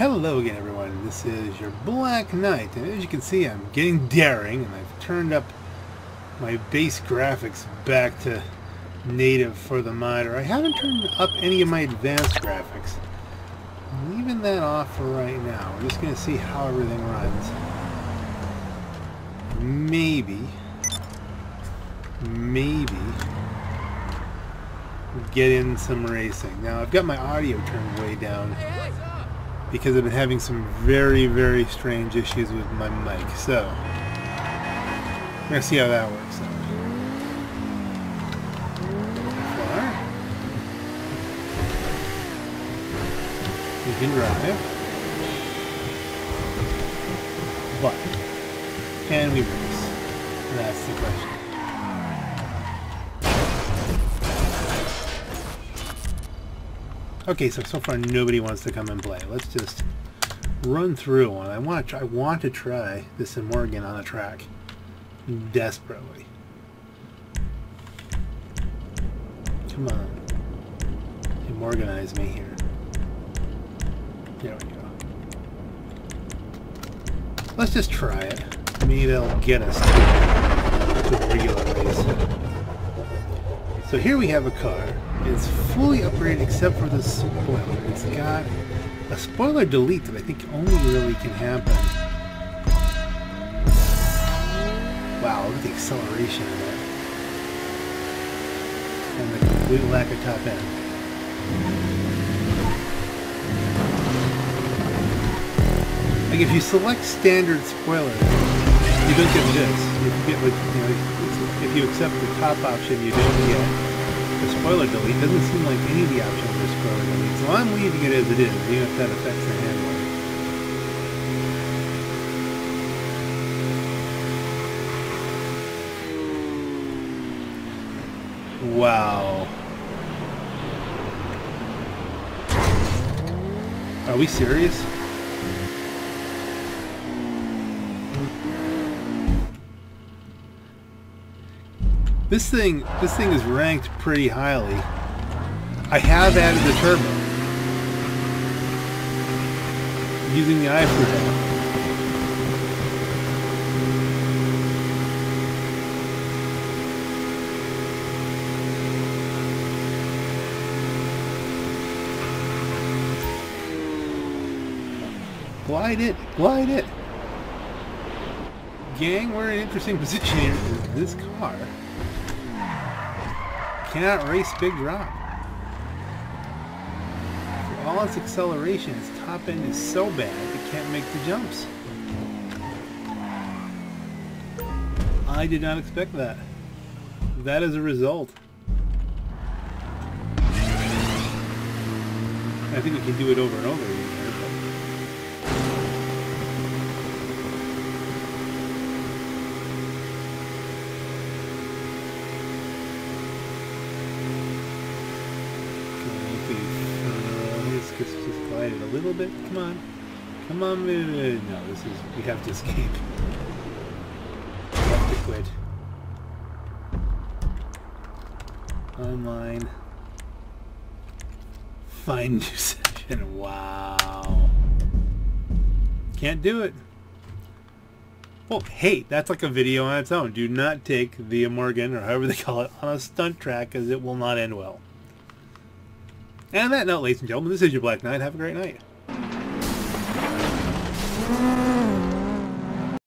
Hello again everyone, this is your Black Knight, and as you can see I'm getting daring, and I've turned up my base graphics back to native for the monitor. I haven't turned up any of my advanced graphics. I'm leaving that off for right now. We're just going to see how everything runs. Maybe, maybe get in some racing. Now I've got my audio turned way down because I've been having some very, very strange issues with my mic. So, we're going to see how that works out. You can drive. But, can we Okay, so so far nobody wants to come and play. Let's just run through one. I want to. I want to try this Imorgon on a track desperately. Come on, you organize me here. There we go. Let's just try it. Maybe that'll get us to, to a race. So here we have a car. It's fully upgraded except for the spoiler. It's got a spoiler delete that I think only really can happen. Wow, look at the acceleration of that. And the complete lack of top end. Like if you select standard spoiler, you don't get this. You get like, you know, if you accept the top option, you don't get the spoiler delete. Doesn't seem like any of the options are spoiler delete. So I'm leaving it as it is, even if that affects the handling. Wow. Are we serious? This thing, this thing is ranked pretty highly. I have added the turbo using the iFruit Glide it, glide it. Gang, we're in an interesting position here. This car cannot race big drop. For all its acceleration, its top end is so bad it can't make the jumps. I did not expect that. That is a result. I think we can do it over and over again. A little bit. Come on. Come on. No, this is... We have to escape. We have to quit. Online. Find new session. Wow. Can't do it. Well, hey, that's like a video on its own. Do not take the Morgan, or however they call it, on a stunt track, as it will not end well. And on that note, ladies and gentlemen, this is your Black Knight. Have a great night.